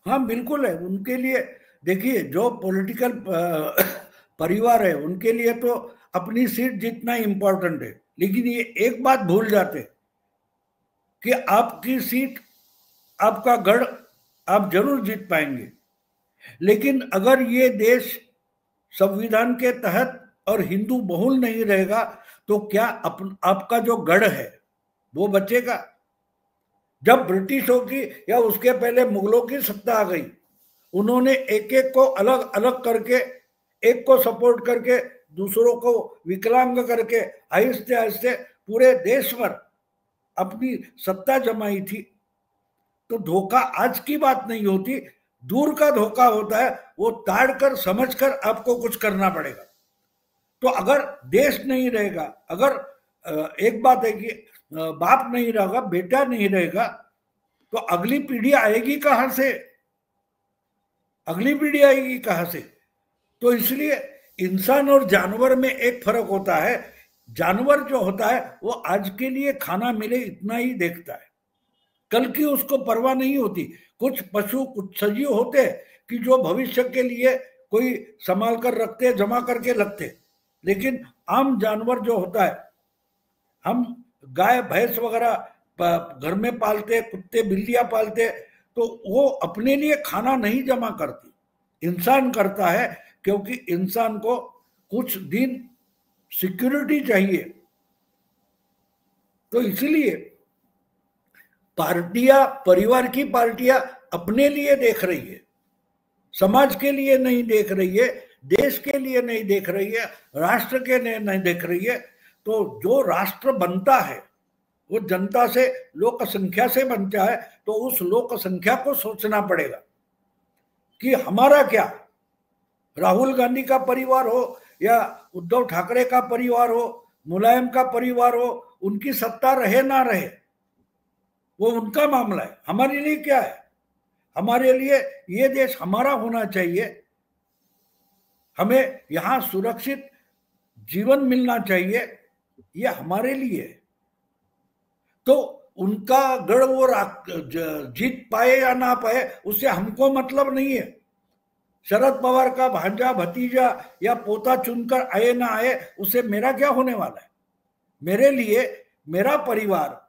[SPEAKER 2] हाँ बिल्कुल है। उनके लिए देखिए जो पॉलिटिकल [COUGHS] परिवार है उनके लिए तो अपनी सीट जितना इंपॉर्टेंट है। लेकिन ये एक बात भूल जाते कि आपकी सीट आपका गढ़ आप ज़रूर जीत पाएँगे। लेकिन अगर ये देश संविधान के तहत और हिंदू बहुल नहीं रहेगा तो क्या अप, आपका जो गढ़ है वो बचेगा? जब ब्रिटिशों की या उसके पहले मुगलों की सत्ता आ गई उन्होंने एक एक को अलग अलग करके, एक को सपोर्ट करके, दूसरों को विकलांग करके आहिस्ते आहिस्ते पूरे देश पर अपनी सत्ता जमाई थी। तो धोखा आज की बात नहीं होती, दूर का धोखा होता है, वो ताड़ कर समझ कर आपको कुछ करना पड़ेगा। तो अगर देश नहीं रहेगा, अगर एक बात है कि बाप नहीं रहेगा, बेटा नहीं रहेगा तो अगली पीढ़ी आएगी कहाँ से? अगली पीढ़ी आएगी कहाँ से? तो इसलिए इंसान और जानवर में एक फ़र्क होता है। जानवर जो होता है, वो आज के लिए खाना मिले इतना ही देखता है। कल की उसको परवाह नहीं होती। कुछ पशु, कुछ सजीव होते कि जो भविष्य के लिए कोई संभाल कर रखते, जमा करके रखते लेकिन आम जानवर जो होता है, हम गाय, भैंस वगैरह घर में पालते, कुत्ते, बिल्लियाँ पालते तो वो अपने लिए खाना नहीं जमा करती। इंसान करता है क्योंकि इंसान को कुछ दिन सिक्योरिटी चाहिए। तो इसलिए पार्टियाँ, परिवार की पार्टियाँ अपने लिए देख रही है। समाज के लिए नहीं देख रही है, देश के लिए नहीं देख रही है, राष्ट्र के लिए नहीं देख रही है। तो जो राष्ट्र बनता है वो जनता से, लोक संख्या से बनता है तो उस लोक संख्या को सोचना पड़ेगा कि हमारा क्या? राहुल गांधी का परिवार हो या उद्धव ठाकरे का परिवार हो, मुलायम का परिवार हो, उनकी सत्ता रहे ना रहे, वो उनका मामला है, हमारे लिए क्या है? हमारे लिए ये देश हमारा होना चाहिए, हमें यहाँ सुरक्षित जीवन मिलना चाहिए, ये हमारे लिए तो उनका गढ़ वो जीत पाए या ना पाए उससे हमको मतलब नहीं है। शरद पवार का भांजा, भतीजा या पोता चुनकर आए ना आए उससे मेरा क्या होने वाला है? मेरे लिए मेरा परिवार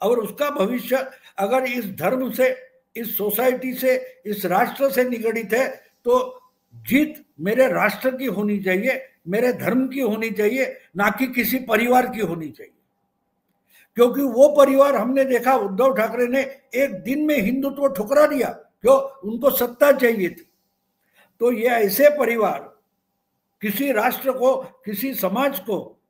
[SPEAKER 2] और उसका भविष्य अगर इस धर्म से, इस सोसाइटी से, इस राष्ट्र से निगड़ित है तो जीत मेरे राष्ट्र की होनी चाहिए, मेरे धर्म की होनी चाहिए, ना कि किसी परिवार की होनी चाहिए। क्योंकि वो परिवार हमने देखा, उद्धव ठाकरे ने एक दिन में हिंदुत्व ठुकरा दिया। क्यों? उनको सत्ता चाहिए थी। तो ये ऐसे परिवार किसी राष्ट्र को, किसी समाज को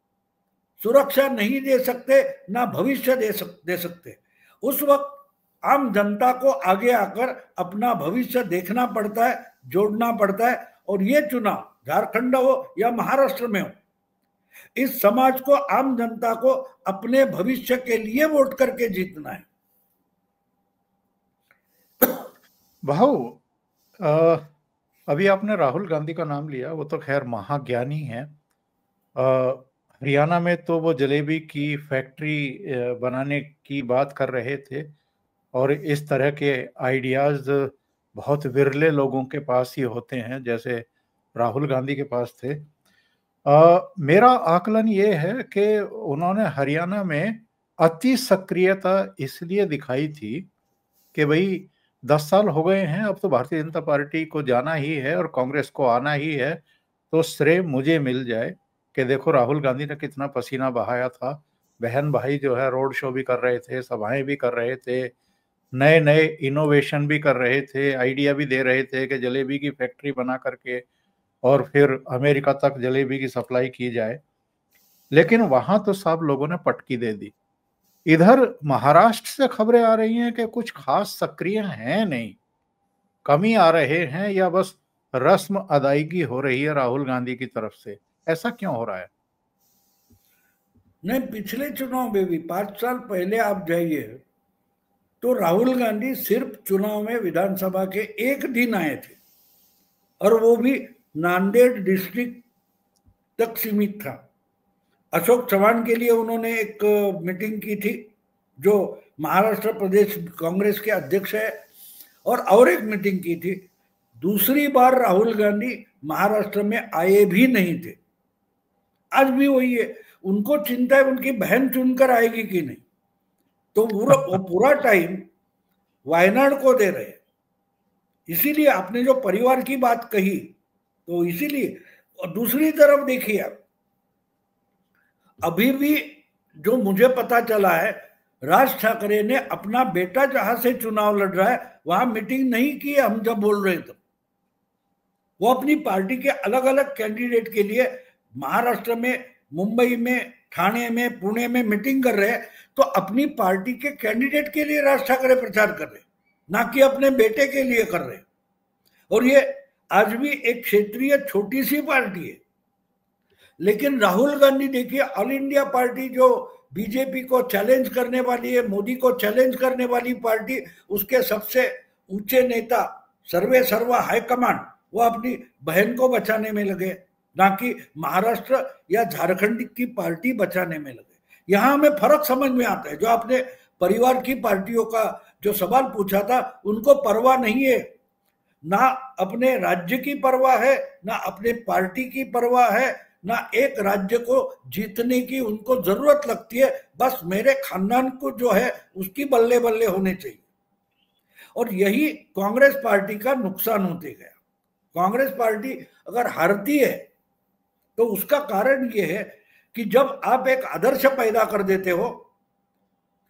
[SPEAKER 2] सुरक्षा नहीं दे सकते, ना भविष्य दे सक, दे सकते। उस वक्त आम जनता को आगे आकर अपना भविष्य देखना पड़ता है, जोड़ना पड़ता है। और ये चुनाव, झारखंड हो या महाराष्ट्र में हो इस समाज को, आम जनता को अपने भविष्य के लिए वोट करके जीतना है।
[SPEAKER 1] भाऊ अभी आपने राहुल गांधी का नाम लिया, वो तो खैर महाज्ञानी है। हरियाणा में तो वो जलेबी की फैक्ट्री बनाने की बात कर रहे थे और इस तरह के आइडियाज़ बहुत विरले लोगों के पास ही होते हैं, जैसे राहुल गांधी के पास थे। आ, मेरा आकलन ये है कि उन्होंने हरियाणा में अति सक्रियता इसलिए दिखाई थी कि भाई दस साल हो गए हैं अब तो भारतीय जनता पार्टी को जाना ही है और कांग्रेस को आना ही है तो श्रेय मुझे मिल जाए कि देखो राहुल गांधी ने कितना पसीना बहाया था। बहन भाई जो है रोड शो भी कर रहे थे सभाएँ भी कर रहे थे नए नए इनोवेशन भी कर रहे थे आइडिया भी दे रहे थे कि जलेबी की फैक्ट्री बना करके और फिर अमेरिका तक जलेबी की सप्लाई की जाए। लेकिन वहाँ तो सब लोगों ने पटकी दे दी। इधर महाराष्ट्र से खबरें आ रही हैं कि कुछ खास सक्रिय हैं नहीं। कमी आ रहे हैं या बस रस्म अदायगी हो रही है राहुल गांधी की तरफ़ से? ऐसा क्यों हो रहा है?
[SPEAKER 2] नहीं, पिछले चुनाव में भी, पाँच साल पहले आप जाइए तो राहुल गांधी सिर्फ़ चुनाव में विधानसभा के एक दिन आए थे। और वो भी नांदेड़ डिस्ट्रिक्ट तक सीमित था। अशोक चौहान के लिए उन्होंने एक मीटिंग की थी, जो महाराष्ट्र प्रदेश कांग्रेस के अध्यक्ष है, और और एक मीटिंग की थी। दूसरी बार राहुल गांधी महाराष्ट्र में आए भी नहीं थे। आज भी वही है। उनको चिंता है, उनकी बहन चुनकर आएगी कि नहीं। तो पूरा पूरा टाइम वायनाड को दे रहे इसीलिए आपने जो परिवार की बात कही तो इसीलिए, और दूसरी तरफ़ देखिए आप, अभी भी जो मुझे पता चला है, राज ठाकरे ने अपना बेटा जहाँ से चुनाव लड़ रहा है, वहाँ मीटिंग नहीं की हम जब बोल रहे थे। वो अपनी पार्टी के अलग अलग कैंडिडेट के लिए महाराष्ट्र में, मुंबई में, ठाणे में, पुणे में मीटिंग कर रहे हैं तो अपनी पार्टी के कैंडिडेट के लिए राज ठाकरे प्रचार कर रहे ना कि अपने बेटे के लिए कर रहे और ये आज भी एक क्षेत्रीय छोटी सी पार्टी है। लेकिन राहुल गांधी देखिए ऑल इंडिया पार्टी जो बीजेपी को चैलेंज करने वाली है, मोदी को चैलेंज करने वाली पार्टी, उसके सबसे ऊँचे नेता सर्वे सर्वा हाईकमांड वो अपनी बहन को बचाने में लगे, ना कि महाराष्ट्र या झारखंड की पार्टी बचाने में लगे। यहाँ हमें फ़र्क समझ में आता है। जो आपने परिवार की पार्टियों का जो सवाल पूछा था, उनको परवाह नहीं है ना अपने राज्य की परवाह है, ना अपने पार्टी की परवाह है, ना एक राज्य को जीतने की उनको ज़रूरत लगती है, बस मेरे खानदान को जो है उसकी बल्ले बल्ले होने चाहिए। और यही कांग्रेस पार्टी का नुकसान होते गया। कांग्रेस पार्टी अगर हारती है तो उसका कारण यह है कि जब आप एक आदर्श पैदा कर देते हो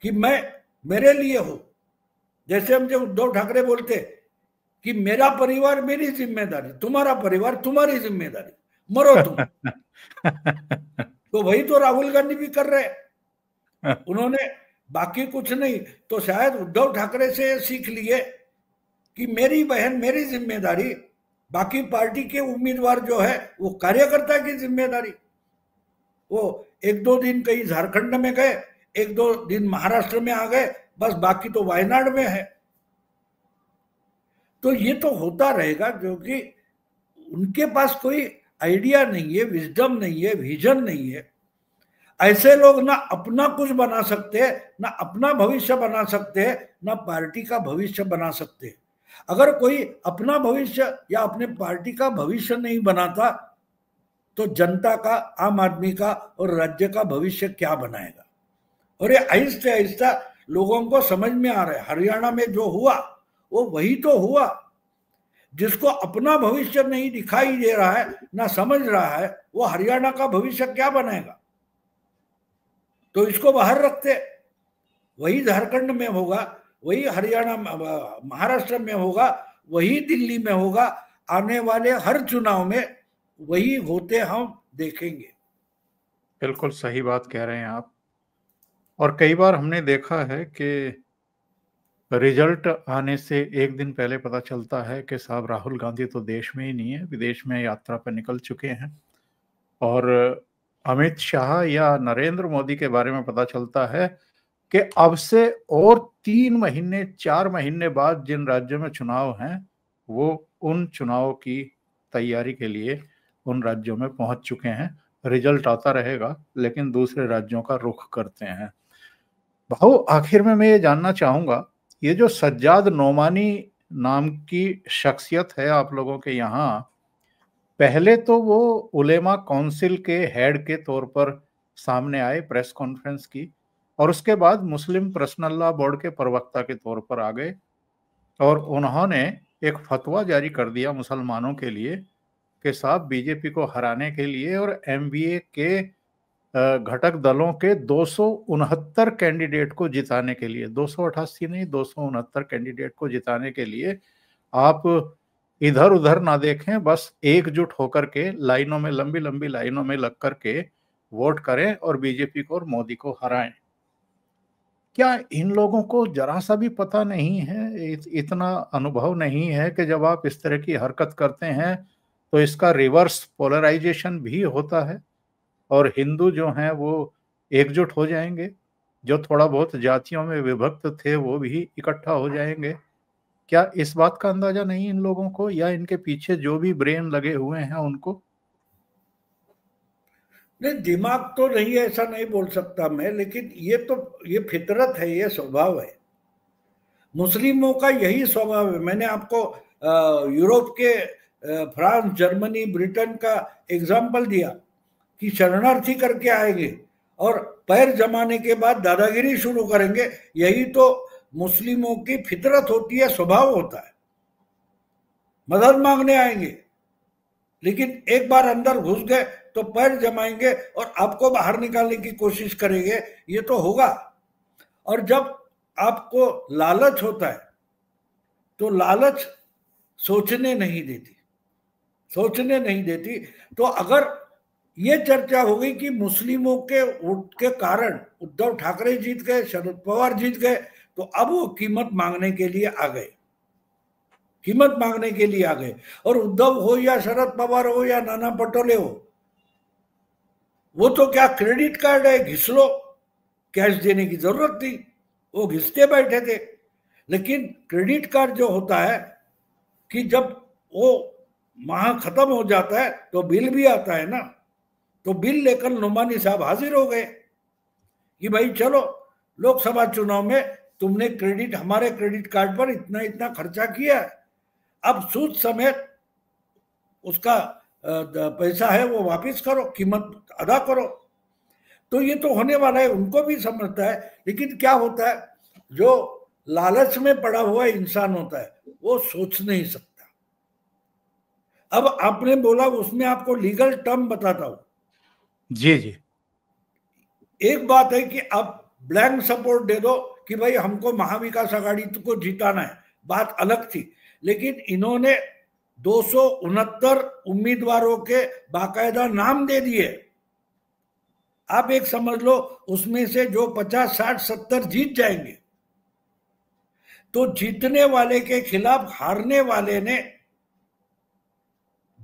[SPEAKER 2] कि मैं, मेरे लिए हो, जैसे हम जब उद्धव ठाकरे बोलते कि मेरा परिवार मेरी ज़िम्मेदारी तुम्हारा परिवार तुम्हारी ज़िम्मेदारी मरो तुम। [LAUGHS] तो वही तो राहुल गांधी भी कर रहे [LAUGHS] उन्होंने बाकी कुछ नहीं तो शायद उद्धव ठाकरे से सीख लिए कि मेरी बहन मेरी ज़िम्मेदारी बाकी पार्टी के उम्मीदवार जो है वो कार्यकर्ता की ज़िम्मेदारी। वो एक दो दिन कहीं झारखंड में गए एक दो दिन महाराष्ट्र में आ गए बस बाकी तो वायनाड में है। तो ये तो होता रहेगा क्योंकि उनके पास कोई आइडिया नहीं है विजडम नहीं है विजन नहीं है। ऐसे लोग ना अपना कुछ बना सकते हैं, ना अपना भविष्य बना सकते हैं, ना पार्टी का भविष्य बना सकते हैं। अगर कोई अपना भविष्य या अपने पार्टी का भविष्य नहीं बनाता तो जनता का, आम आदमी का और राज्य का भविष्य क्या बनाएगा? और ये आहिस्ते आहिस्ता लोगों को समझ में आ रहा है। हरियाणा में जो हुआ वो वही तो हुआ, जिसको अपना भविष्य नहीं दिखाई दे रहा है, ना समझ रहा है, वो हरियाणा का भविष्य क्या बनाएगा तो इसको बाहर रखते, वही झारखंड में होगा, वही हरियाणा महाराष्ट्र में होगा, वही दिल्ली में होगा, आने वाले हर चुनाव में वही होते हम देखेंगे।
[SPEAKER 1] बिल्कुल सही बात कह रहे हैं आप। और कई बार हमने देखा है कि रिज़ल्ट आने से एक दिन पहले पता चलता है कि साहब राहुल गांधी तो देश में ही नहीं है, विदेश में यात्रा पर निकल चुके हैं। और अमित शाह या नरेंद्र मोदी के बारे में पता चलता है कि अब से और तीन महीने, चार महीने बाद जिन राज्यों में चुनाव हैं, वो उन चुनाव की तैयारी के लिए उन राज्यों में पहुँच चुके हैं। रिज़ल्ट आता रहेगा, लेकिन दूसरे राज्यों का रुख करते हैं। भाव आखिर में मैं ये जानना चाहूँगा ये जो सज्जाद नोमानी नाम की शख्सियत है आप लोगों के यहाँ, पहले तो वो उलेमा काउंसिल के हेड के तौर पर सामने आए प्रेस कॉन्फ्रेंस की और उसके बाद मुस्लिम पर्सनल लॉ बोर्ड के प्रवक्ता के तौर पर आ गए और उन्होंने एक फतवा जारी कर दिया मुसलमानों के लिए कि साहब बीजेपी को हराने के लिए और एम के घटक दलों के दो सौ उनहत्तर कैंडिडेट को जिताने के लिए, दो सौ अठासी नहीं, दो सौ उनहत्तर कैंडिडेट को जिताने के लिए आप इधर उधर ना देखें, बस एकजुट होकर के लाइनों में लंबी लंबी लाइनों में लग कर के वोट करें और बीजेपी को और मोदी को हराएँ। क्या इन लोगों को जरा सा भी पता नहीं है इतना अनुभव नहीं है कि जब आप इस तरह की हरकत करते हैं तो इसका रिवर्स पोलराइजेशन भी होता है? और हिंदू जो हैं वो एकजुट हो जाएँगे। जो थोड़ा बहुत जातियों में विभक्त थे, वो भी इकट्ठा हो जाएँगे। क्या इस बात का अंदाज़ा नहीं इन लोगों को, या इनके पीछे जो भी ब्रेन लगे हुए हैं उनको?
[SPEAKER 2] नहीं, दिमाग तो नहीं, ऐसा नहीं बोल सकता मैं, लेकिन ये तो ये फितरत है, ये स्वभाव है। मुस्लिमों का यही स्वभाव है। मैंने आपको यूरोप के फ्रांस, जर्मनी, ब्रिटेन का एग्ज़ाम्पल दिया। कि शरणार्थी करके आएँगे और पैर जमाने के बाद दादागिरी शुरू करेंगे। यही तो मुस्लिमों की फितरत होती है, स्वभाव होता है। मदद मांगने आएँगे, लेकिन एक बार अंदर घुस गए तो पैर जमाएँगे और आपको बाहर निकालने की कोशिश करेंगे। ये तो होगा। और जब आपको लालच होता है तो लालच सोचने नहीं देती, सोचने नहीं देती। तो अगर ये चर्चा हो गई कि मुस्लिमों के वोट के कारण उद्धव ठाकरे जीत गए, शरद पवार जीत गए तो अब वो कीमत मांगने के लिए आ गए। कीमत मांगने के लिए आ गए। और उद्धव हो या शरद पवार हो या नाना पटोले हो, वो तो क्या क्रेडिट कार्ड है? घिस लो। कैश देने की ज़रूरत थी। वो घिसते बैठे थे। लेकिन क्रेडिट कार्ड जो होता है कि जब वो माह खत्म हो जाता है तो बिल भी आता है ना। तो बिल लेकर नुमानी साहब हाजिर हो गए कि भाई चलो, लोकसभा चुनाव में तुमने क्रेडिट, हमारे क्रेडिट कार्ड पर इतना इतना खर्चा किया है। अब सूद समेत उसका पैसा है वो वापस करो, कीमत अदा करो। तो ये तो होने वाला है, उनको भी समझता है, लेकिन क्या होता है, जो लालच में पड़ा हुआ इंसान होता है, वो सोच नहीं सकता। अब आपने बोला, उसमें आपको लीगल टर्म बताता हूँ।
[SPEAKER 1] जी जी।
[SPEAKER 2] एक बात है कि आप ब्लैंक सपोर्ट दे दो कि भाई हमको महाविकास आघाड़ी को जीताना है। बात अलग थी। लेकिन इन्होंने दो सौ उनहत्तर उम्मीदवारों के बाकायदा नाम दे दिए। आप एक समझ लो, उसमें से जो 50 60 70 जीत जाएँगे। तो जीतने वाले के खिलाफ हारने वाले ने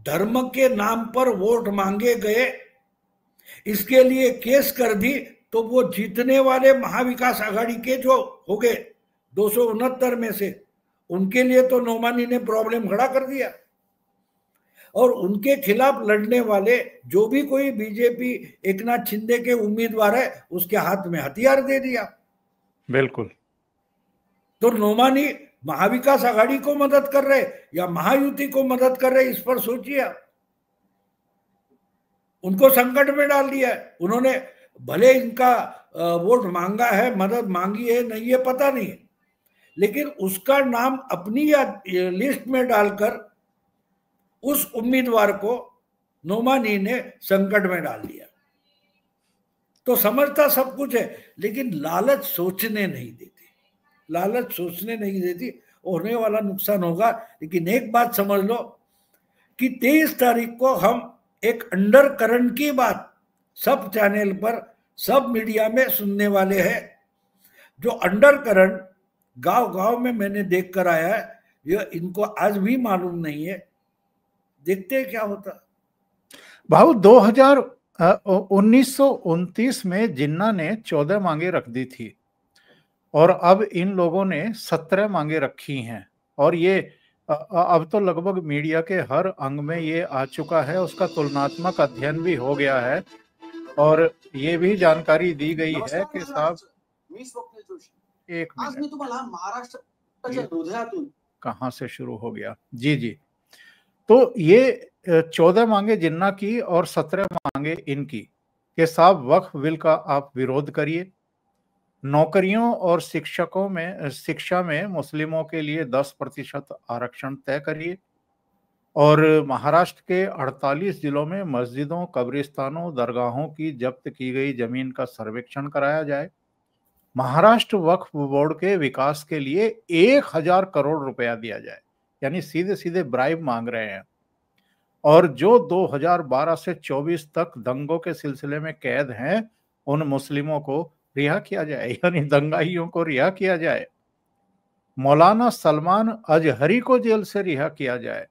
[SPEAKER 2] धर्म के नाम पर वोट मांगे गए इसके लिए केस कर दी तो वो जीतने वाले महाविकास आघाड़ी के जो हो गए दो सौ उनहत्तर में से उनके लिए तो नोमानी ने प्रॉब्लम खड़ा कर दिया। और उनके खिलाफ लड़ने वाले जो भी कोई बीजेपी एक नाथ शिंदे के उम्मीदवार है उसके हाथ में हथियार दे दिया।
[SPEAKER 1] बिल्कुल।
[SPEAKER 2] तो नोमानी महाविकास आघाड़ी को मदद कर रहे या महायुति को मदद कर रहे इस पर सोचिए आप। उनको संकट में डाल दिया है। उन्होंने भले इनका वोट मांगा है, मदद मांगी है, नहीं ये पता नहीं लेकिन उसका नाम अपनी लिस्ट में डालकर उस उम्मीदवार को नोमानी ने संकट में डाल दिया। तो समझता सब कुछ है, लेकिन लालच सोचने नहीं देती। लालच सोचने नहीं देती, होने वाला नुकसान होगा। लेकिन एक बात समझ लो कि तेईस तारीख को हम एक अंडर करंट की बात सब चैनल पर, सब मीडिया में सुनने वाले हैं। जो अंडर करंट गाँव गाँव में मैंने देख कर आया है, ये इनको आज भी मालूम नहीं है। देखते हैं क्या होता।
[SPEAKER 1] भाव दो हज़ार उन्नीस में जिन्ना ने चौदह मांगे रख दी थी, और अब इन लोगों ने सत्रह मांगे रखी हैं, और ये अब तो लगभग मीडिया के हर अंग में ये आ चुका है उसका तुलनात्मक अध्ययन भी हो गया है। और ये भी जानकारी दी गई है कि साहब एक कहाँ से शुरू हो गया? जी जी। तो ये चौदह मांगे जिन्ना की और सत्रह मांगे इनकी। के साहब वक्फ बिल का आप विरोध करिए। नौकरियों और शिक्षकों में, शिक्षा में मुस्लिमों के लिए 10 प्रतिशत आरक्षण तय करिए। और महाराष्ट्र के 48 जिलों में मस्जिदों, कब्रिस्तानों, दरगाहों की जब्त की गई ज़मीन का सर्वेक्षण कराया जाए। महाराष्ट्र वक्फ बोर्ड के विकास के लिए एक हज़ार करोड़ रुपया दिया जाए, यानी सीधे सीधे ब्राइब मांग रहे हैं। और जो 2012 से 24 तक दंगों के सिलसिले में कैद हैं, उन मुस्लिमों को रिहा किया जाए, यानी दंगाइयों को रिहा किया जाए। मौलाना सलमान अजहरी को जेल से रिहा किया जाए।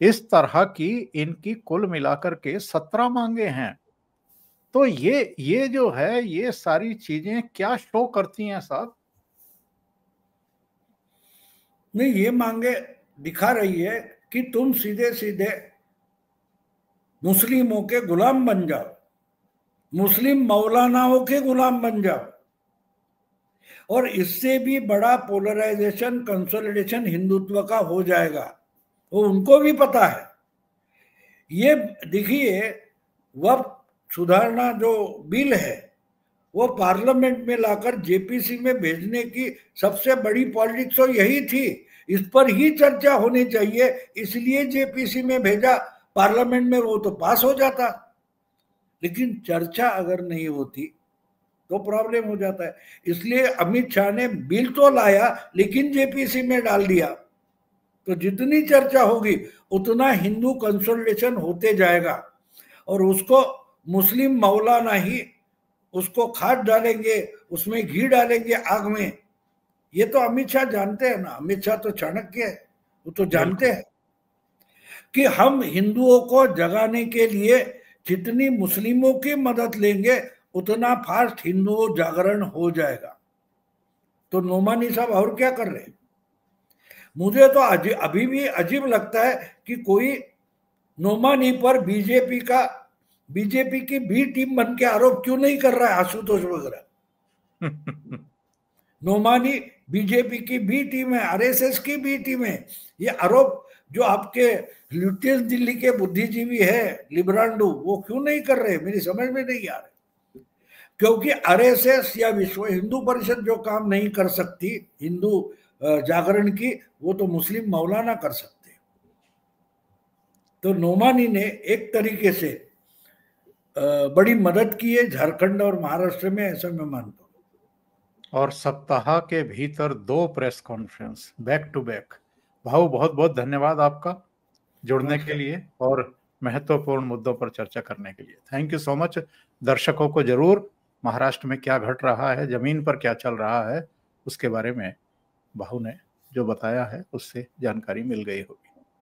[SPEAKER 1] इस तरह की इनकी कुल मिलाकर के सत्रह मांगे हैं। तो ये ये जो है, ये सारी चीज़ें क्या शो करती हैं साहब?
[SPEAKER 2] नहीं, ये मांगे दिखा रही है कि तुम सीधे सीधे मुस्लिमों के गुलाम बन जाओ। मुस्लिम मौलानाओं के गुलाम बन जाओ। और इससे भी बड़ा पोलराइजेशन कंसोलिडेशन हिंदुत्व का हो जाएगा। वो उनको भी पता है। ये देखिए वह सुधारना जो बिल है, वो पार्लियामेंट में लाकर जेपीसी में भेजने की सबसे बड़ी पॉलिटिक्स तो यही थी। इस पर ही चर्चा होनी चाहिए, इसलिए जेपीसी में भेजा, पार्लियामेंट में वो तो पास हो जाता। लेकिन चर्चा अगर नहीं होती तो प्रॉब्लम हो जाता है। इसलिए अमित शाह ने बिल तो लाया लेकिन जेपीसी में डाल दिया। तो जितनी चर्चा होगी उतना हिंदू कंसोलिडेशन होते जाएगा। और उसको मुस्लिम मौलाना ही उसको खाद डालेंगे उसमें घी डालेंगे आग में। ये तो अमित शाह जानते हैं ना। अमित शाह तो चाणक्य है। वो तो जानते हैं कि हम हिंदुओं को जगाने के लिए जितनी मुस्लिमों की मदद लेंगे उतना फास्ट हिंदू जागरण हो जाएगा। तो नोमानी साहब और क्या कर रहे हैं? मुझे तो अभी भी अजीब लगता है कि कोई नोमानी पर बीजेपी का बीजेपी की बी टीम बन के आरोप क्यों नहीं कर रहा है? आशुतोष वगैरह। [LAUGHS] नोमानी बीजेपी की बी टीम है आरएसएस की बी टीम है। ये आरोप जो आपके ल्यूटियस दिल्ली के बुद्धिजीवी है, लिब्रांडू, वो क्यों नहीं कर रहे? मेरी समझ में नहीं आ रहे। क्योंकि आरएसएस या विश्व हिंदू परिषद जो काम नहीं कर सकती, हिंदू जागरण की, वो तो मुस्लिम मौलाना कर सकते। तो नोमानी ने एक तरीके से बड़ी मदद की है झारखंड और महाराष्ट्र में, ऐसा मैं मानता हूँ।
[SPEAKER 1] और सप्ताह के भीतर दो press conference, back to back. भाव बहुत बहुत धन्यवाद आपका। जुड़ने के लिए और महत्वपूर्ण मुद्दों पर चर्चा करने के लिए। थैंक यू सो मच दर्शकों को ज़रूर महाराष्ट्र में क्या घट रहा है ज़मीन पर क्या चल रहा है उसके बारे में बाहू ने जो बताया है उससे जानकारी मिल गई होगी।